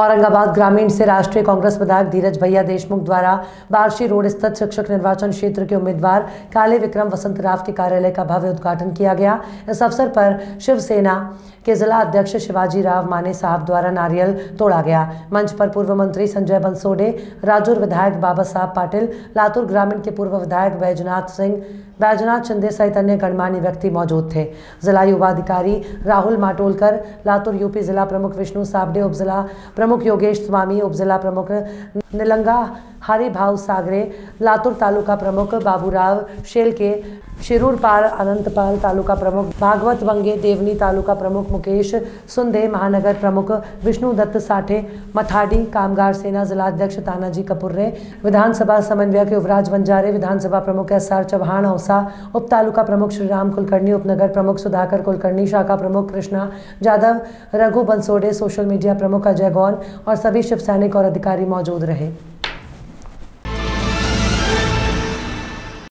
औरंगाबाद ग्रामीण से राष्ट्रीय कांग्रेस विधायक धीरज भैया देशमुख द्वारा बार्शी रोड स्थित शिक्षक निर्वाचन क्षेत्र के उम्मीदवार काले विक्रम वसंत राव के कार्यालय का भव्य उद्घाटन किया गया। इस अवसर पर शिवसेना के जिला अध्यक्ष शिवाजी राव माने साहब द्वारा नारियल तोड़ा गया। मंच पर पूर्व मंत्री संजय बंसोडे राजौर विधायक बाबा साहब पाटिल, लातूर ग्रामीण के पूर्व विधायक बैजनाथ सिंह, बैजनाथ शिंदे सहित अन्य गणमान्य व्यक्ति मौजूद थे। जिला युवा अधिकारी राहुल माटोलकर, लातूर यूपी जिला प्रमुख विष्णु साबडे, उप जिला योगेश स्वामी उपजिला प्रमुख निलंगा, हरि भाव सागरे, लातूर तालुका प्रमुख बाबूराव शेलके, शिरूर पाल अनंतपाल तालुका प्रमुख भागवत वंगे, देवनी तालुका प्रमुख मुकेश सुंदे, महानगर प्रमुख विष्णु दत्त साठे मथाडी कामगार सेना जिलाध्यक्ष तानाजी कपुर्रे, विधानसभा समन्वयक युवराज बंजारे, विधानसभा प्रमुख एस आर चौहान औसा, उप तालुका प्रमुख श्रीराम कुलकर्णी उपनगर प्रमुख सुधाकर कुलकर्णी, शाखा प्रमुख कृष्णा जाधव, रघु बंसोडे सोशल मीडिया प्रमुख अजय गौन और सभी शिव सैनिक और अधिकारी मौजूद रहे। viaje